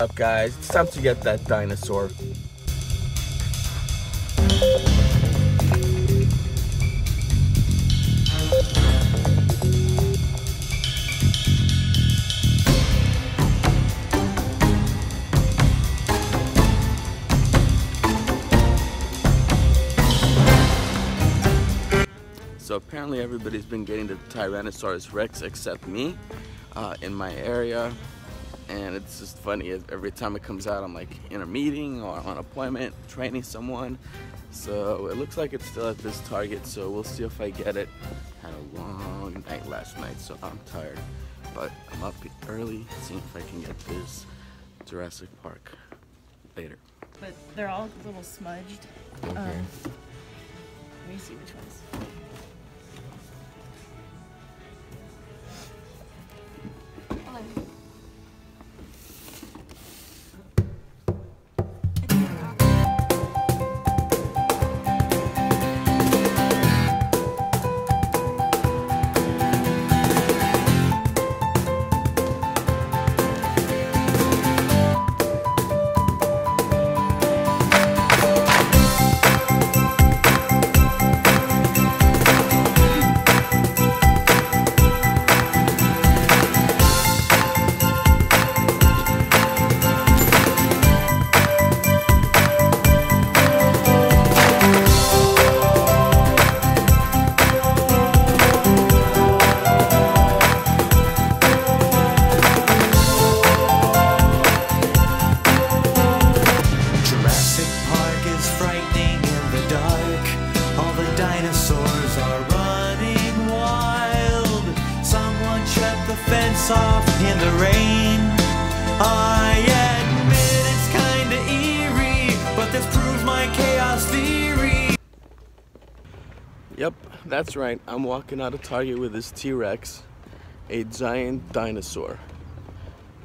Up guys, it's time to get that dinosaur. So apparently everybody's been getting the Tyrannosaurus Rex except me uh, in my area. And it's just funny, every time it comes out I'm like in a meeting or on appointment, training someone. So it looks like it's still at this Target, so we'll see if I get it. Had a long night last night, so I'm tired. But I'm up early, seeing if I can get this Jurassic Park later. But they're all a little smudged. Okay. Um, let me see which ones. That's right. I'm walking out of Target with this T-Rex, a giant dinosaur.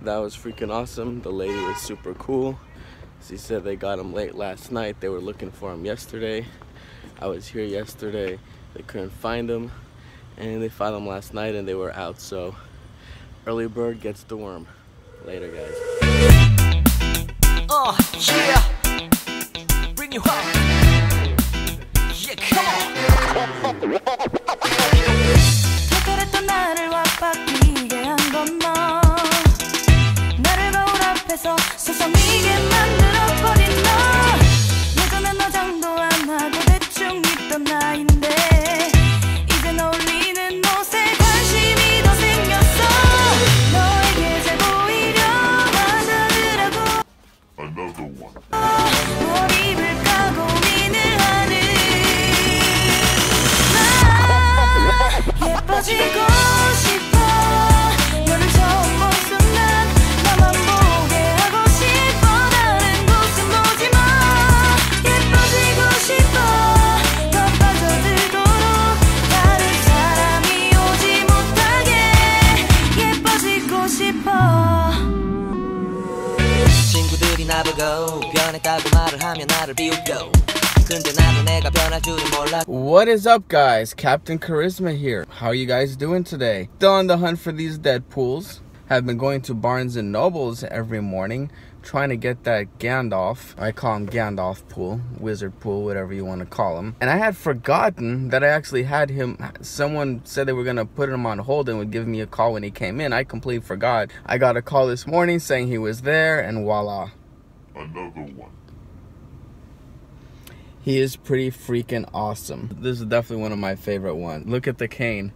That was freaking awesome. The lady was super cool. She said they got him late last night. They were looking for him yesterday. I was here yesterday. They couldn't find him. And they found him last night and they were out. So early bird gets the worm. Later, guys. Uh, yeah. Bring you home. 그랬던 나를 와바뀌게 한 건너 나를 거울 앞에서 서성이게 What is up, guys? Captain Charisma here. How are you guys doing today? Still on the hunt for these Deadpools. Have been going to Barnes and Nobles every morning, trying to get that Gandalf. I call him Gandalf pool, wizard pool, whatever you want to call him. And I had forgotten that I actually had him. Someone said they were gonna put him on hold and would give me a call when he came in. I completely forgot. I got a call this morning saying he was there, and voila. Another one. He is pretty freaking awesome. This is definitely one of my favorite ones. Look at the cane.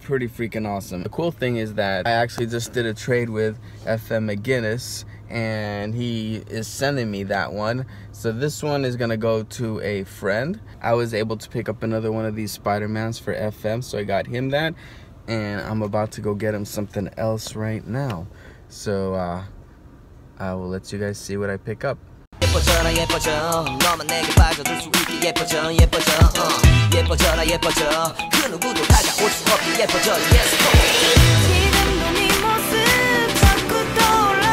Pretty freaking awesome. The cool thing is that I actually just did a trade with FM McGinnis and he is sending me that one. So this one is gonna go to a friend. I was able to pick up another one of these Spider-Mans for FM, so I got him that. And I'm about to go get him something else right now. So uh, I will let you guys see what I pick up. 예뻐져라 예뻐져. 너만 내게 빠져들 수 있게 예뻐져 예뻐져. 어. 예뻐져라 예뻐져. 그 누구도 다가올 수 없게 예뻐져. Yes. 지금도 네 모습 자꾸 떠올라.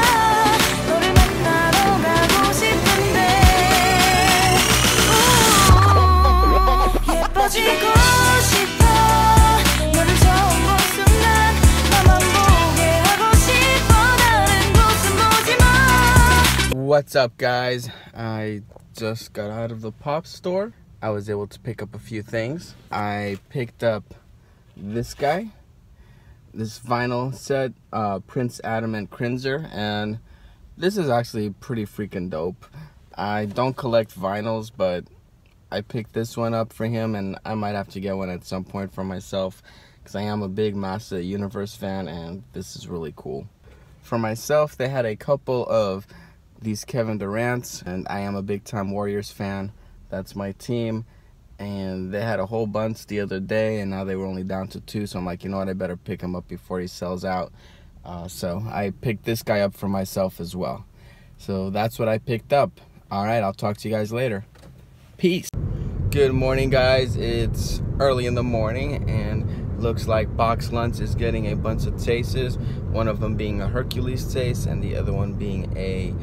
너를 만나러 가고 싶은데. 우, 예뻐지고 What's up, guys? I just got out of the pop store. I was able to pick up a few things. I picked up this guy, this vinyl set, uh, Prince Adam and Cringer, and this is actually pretty freaking dope. I don't collect vinyls, but I picked this one up for him, and I might have to get one at some point for myself because I am a big Master Universe fan, and this is really cool. For myself, they had a couple of these Kevin Durant's, and I am a big time Warriors fan. That's my team. And they had a whole bunch the other day, and now they were only down to two. So I'm like, you know what? I better pick him up before he sells out. Uh, so I picked this guy up for myself as well. So that's what I picked up. All right, I'll talk to you guys later. Peace. Good morning, guys. It's early in the morning, and looks like Box Lunch is getting a bunch of chases. One of them being a Hercules chase, and the other one being a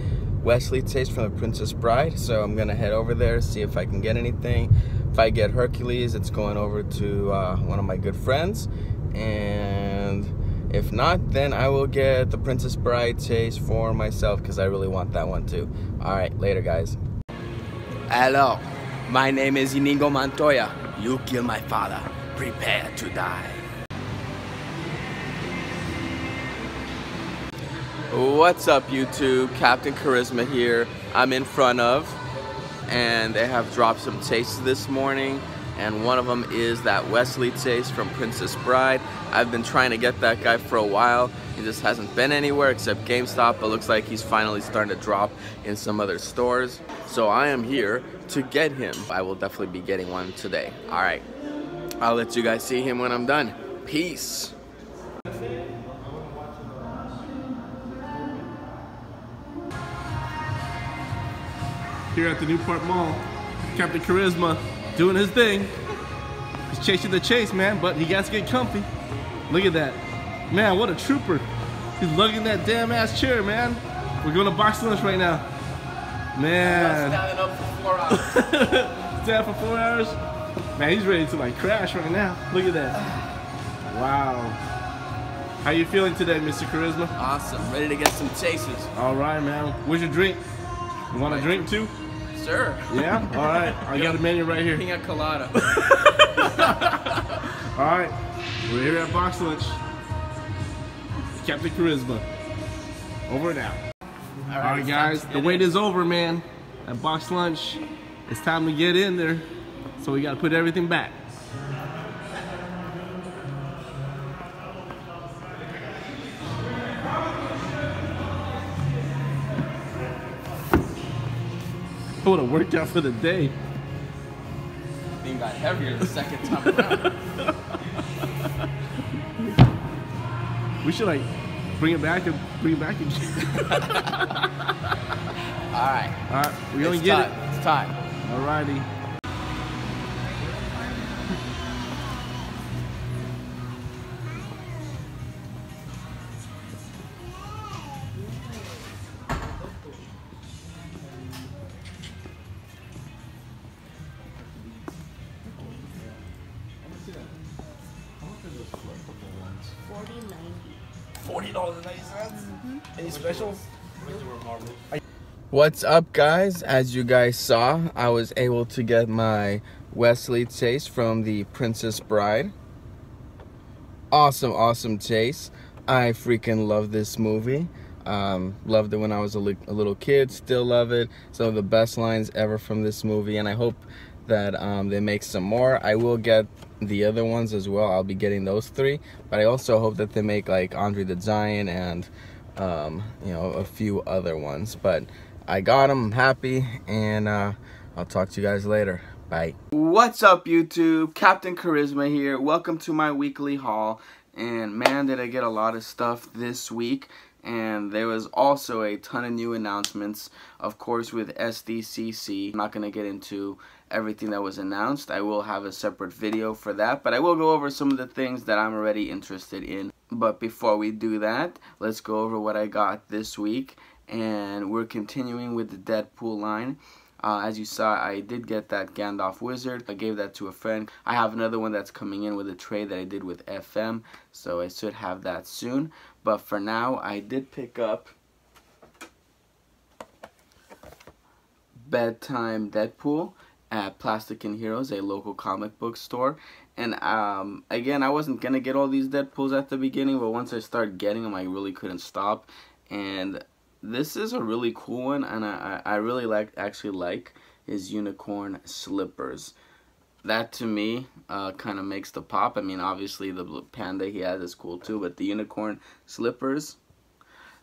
Westley chase from the Princess Bride. So I'm gonna head over there see if I can get anything. If I get Hercules, it's going over to uh, one of my good friends, and if not, then I will get the Princess Bride chase for myself because I really want that one too. All right, later, guys. Hello, my name is Inigo Montoya. You killed my father. Prepare to die. What's up, YouTube? Captain Charisma here. I'm in front of, and they have dropped some chases this morning. And one of them is that Westley chase from Princess Bride. I've been trying to get that guy for a while. He just hasn't been anywhere except GameStop, but looks like he's finally starting to drop in some other stores. So I am here to get him. I will definitely be getting one today. All right. I'll let you guys see him when I'm done. Peace. Here at the Newport Mall. Captain Charisma doing his thing. He's chasing the chase, man, but he got to get comfy. Look at that. Man, what a trooper. He's lugging that damn ass chair, man. We're going to box lunch right now. Man. Standing up for four hours. Stand for four hours. Man, he's ready to like crash right now. Look at that. Wow. How you feeling today, Mr. Charisma? awesome. Ready to get some chases. All right, man. Where's your drink? You want a drink too? Sir. Yeah? All right. I got a menu right here. Pina colada. All right, we're here at Box Lunch. Captain Charisma. Over and out. All right, guys, the wait is over, man. At Box Lunch, it's time to get in there. So we got to put everything back. A workout for the day. Thing got heavier the second time around. We should like bring it back and bring it back again. All right. All right, we gonna get time. it. It's time. Alrighty. What's up, guys? As you guys saw, I was able to get my Westley chase from the Princess Bride. Awesome, awesome chase. I freaking love this movie. Um, loved it when I was a, li- a little kid. Still love it. Some of the best lines ever from this movie, and I hope that um, they make some more. I will get the other ones as well. I'll be getting those three, but I also hope that they make like Andre the Giant and um, you know a few other ones. But I got them. I'm happy, and uh, I'll talk to you guys later. Bye. What's up, YouTube? Captain Charisma here. Welcome to my weekly haul. And man, did I get a lot of stuff this week. And there was also a ton of new announcements, of course, with SDCC. I'm not going to get into everything that was announced. I will have a separate video for that, but I will go over some of the things that I'm already interested in. But before we do that, let's go over what I got this week. And we're continuing with the Deadpool line. Uh, as you saw, I did get that Gandalf Wizard. I gave that to a friend. I have another one that's coming in with a trade that I did with FM, so I should have that soon. But for now, I did pick up Bedtime Deadpool at Plastic and Heroes, a local comic book store. And um, again, I wasn't gonna get all these Deadpools at the beginning, but once I started getting them, I really couldn't stop. And this is a really cool one, and I, I really like actually like his unicorn slippers. That to me uh, kind of makes the pop. I mean, obviously the panda he has is cool too, but the unicorn slippers,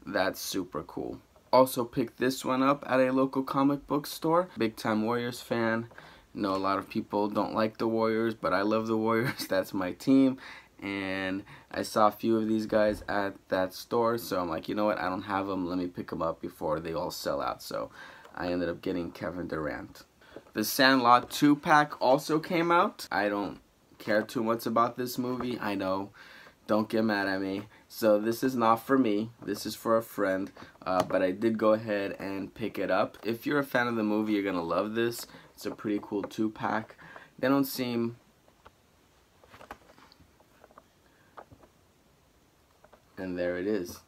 that's super cool. Also picked this one up at a local comic book store. Big time Warriors fan. know a lot of people don't like the Warriors, but I love the Warriors. That's my team. And I saw a few of these guys at that store, so I'm like, you know what? I don't have them. Let me pick them up before they all sell out. So I ended up getting Kevin Durant. The Sandlot 2 pack also came out. I don't care too much about this movie. I know. Don't get mad at me. So this is not for me. This is for a friend. Uh, but I did go ahead and pick it up. If you're a fan of the movie, you're to love this. It's a pretty cool 2 pack. They don't seem and there it is.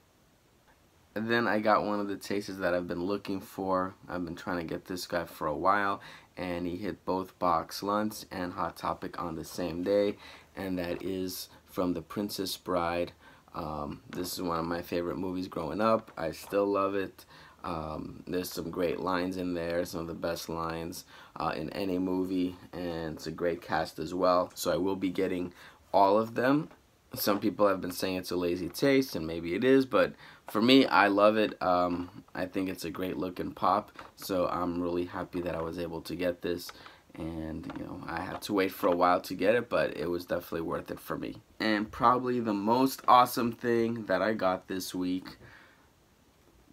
And then I got one of the chases that I've been looking for. I've been trying to get this guy for a while, and he hit both Box Lunch and Hot Topic on the same day, and that is from The Princess Bride. Um, this is one of my favorite movies growing up. I still love it. Um, there's some great lines in there, some of the best lines uh, in any movie, and it's a great cast as well. So I will be getting all of them some people have been saying it's a lazy chase and maybe it is but for me I love it. Um, I think it's a great looking pop so I'm really happy that I was able to get this and you know I had to wait for a while to get it but it was definitely worth it for me. And probably the most awesome thing that I got this week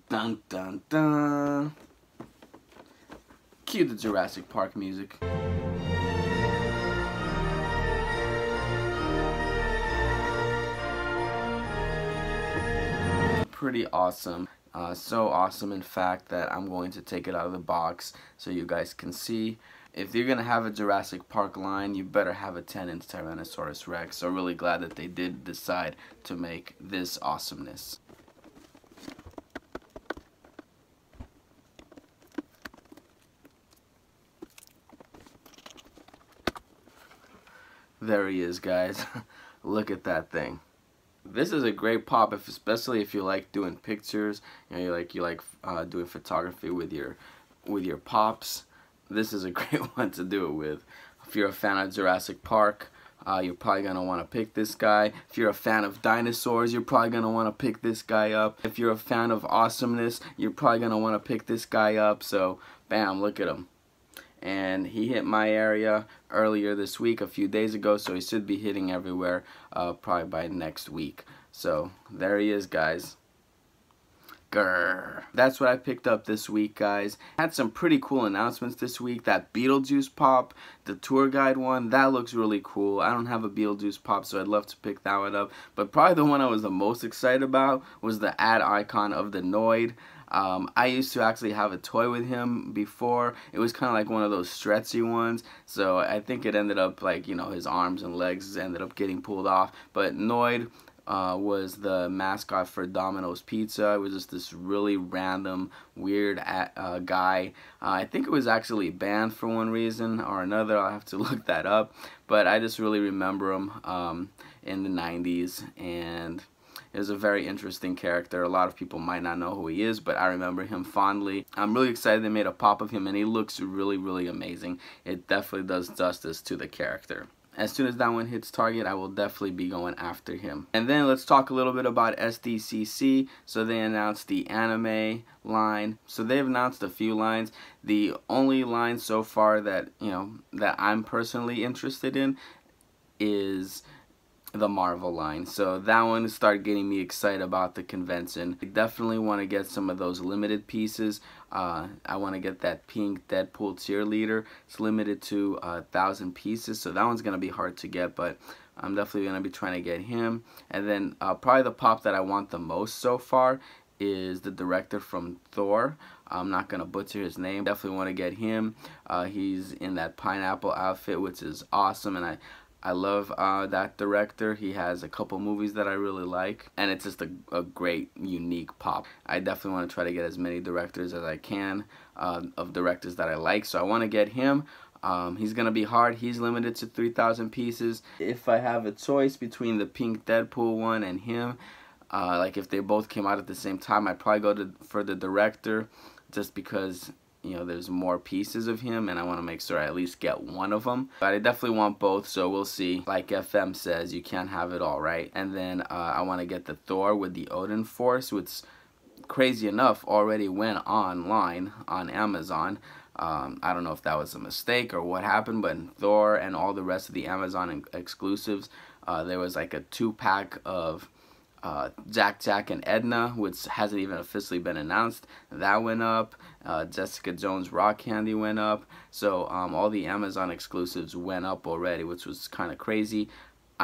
dun dun dun cue the Jurassic Park music pretty awesome. Uh, so awesome, in fact, that I'm going to take it out of the box so you guys can see. If you're going to have a Jurassic Park line, you better have a 10-inch Tyrannosaurus Rex. So really glad that they did decide to make this awesomeness. There he is, guys. Look at that thing this is a great pop, if, especially if you like doing pictures. You know, you like you like uh, doing photography with your with your pops. This is a great one to do it with. If you're a fan of Jurassic Park, uh, you're probably gonna want to pick this guy. If you're a fan of dinosaurs, you're probably gonna want to pick this guy up. If you're a fan of awesomeness, you're probably gonna want to pick this guy up. So, bam, look at him and he hit my area earlier this week a few days ago so he should be hitting everywhere uh, probably by next week so there he is guys Grr. That's what I picked up this week, guys. Had some pretty cool announcements this week. That Beetlejuice pop, the tour guide one, that looks really cool. I don't have a Beetlejuice pop, so I'd love to pick that one up. But probably the one I was the most excited about was the ad icon of the Noid. Um, I used to actually have a toy with him before. It was kind of like one of those stretchy ones. So I think it ended up like, you know, his arms and legs ended up getting pulled off. But Noid uh, was the mascot for Domino's Pizza. It was just this really random, weird uh, guy. Uh, I think it was actually banned for one reason or another. I'll have to look that up. But I just really remember him um, in the 90s. And is a very interesting character. A lot of people might not know who he is, but I remember him fondly. I'm really excited they made a pop of him, and he looks really, really amazing. It definitely does justice to the character. As soon as that one hits target, I will definitely be going after him. And then let's talk a little bit about SDCC. So they announced the anime line. So they've announced a few lines. The only line so far that, you know, that I'm personally interested in is the Marvel line. So that one started getting me excited about the convention. I definitely want to get some of those limited pieces. Uh, I want to get that pink Deadpool cheerleader. It's limited to a thousand pieces, so that one's going to be hard to get, but I'm definitely going to be trying to get him. And then uh, probably the pop that I want the most so far is the director from Thor. I'm not going to butcher his name. Definitely want to get him. Uh, he's in that pineapple outfit, which is awesome, and I I love uh, that director. He has a couple movies that I really like, and it's just a, a great, unique pop. I definitely want to try to get as many directors as I can uh, of directors that I like. So I want to get him. Um, he's gonna be hard. He's limited to 3,000 pieces. If I have a choice between the pink Deadpool one and him, uh, like if they both came out at the same time, I'd probably go to, for the director, just because you know there's more pieces of him and I want to make sure I at least get one of them but I definitely want both so we'll see like FM says you can't have it all right and then uh, I want to get the Thor with the Odin Force which crazy enough already went online on Amazon um, I don't know if that was a mistake or what happened but Thor and all the rest of the Amazon exclusives uh, there was like a two pack of uh, Jack Jack and Edna, which hasn't even officially been announced. That went up. Uh, Jessica Jones Rock Candy went up. So um, all the Amazon exclusives went up already, which was kind of crazy.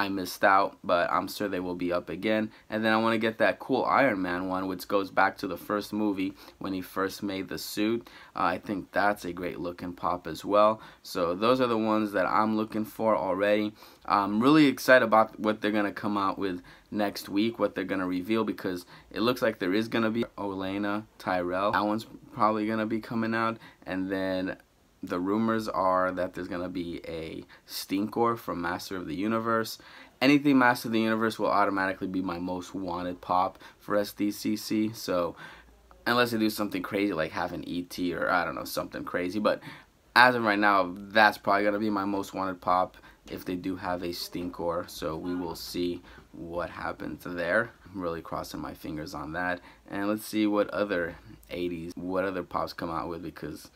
I missed out, but I'm sure they will be up again. And then I want to get that cool Iron Man one, which goes back to the first movie when he first made the suit. Uh, I think that's a great looking pop as well. So those are the ones that I'm looking for already. I'm really excited about what they're going to come out with next week, what they're going to reveal, because it looks like there is going to be Olenna Tyrell. That one's probably going to be coming out. And then the rumors are that there's going to be a Stinkor from Master of the Universe. Anything Master of the Universe will automatically be my most wanted pop for SDCC. So, unless they do something crazy like have an ET or I don't know, something crazy. But as of right now, that's probably going to be my most wanted pop if they do have a Stinkor. So, we will see what happens there. I'm really crossing my fingers on that. And let's see what other 80s, what other pops come out with because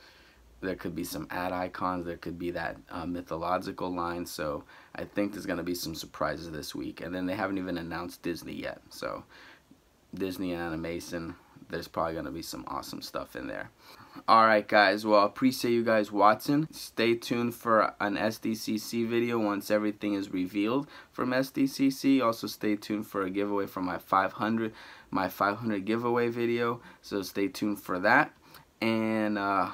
there could be some ad icons there could be that uh, mythological line so I think there's gonna be some surprises this week and then they haven't even announced Disney yet so Disney animation there's probably gonna be some awesome stuff in there. Alright guys well appreciate you guys watching. Stay tuned for an SDCC video once everything is revealed from SDCC also stay tuned for a giveaway for my 500 my 500 giveaway video so stay tuned for that. And uh,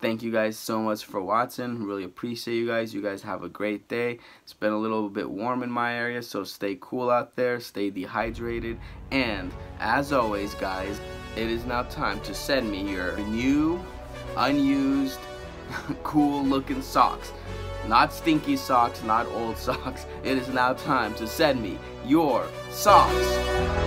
thank you guys so much for watching. Really appreciate you guys. You guys have a great day. It's been a little bit warm in my area so stay cool out there stay dehydrated. And as always guys it is now time to send me your new unused cool looking socks. Not stinky socks not old socks. It is now time to send me your socks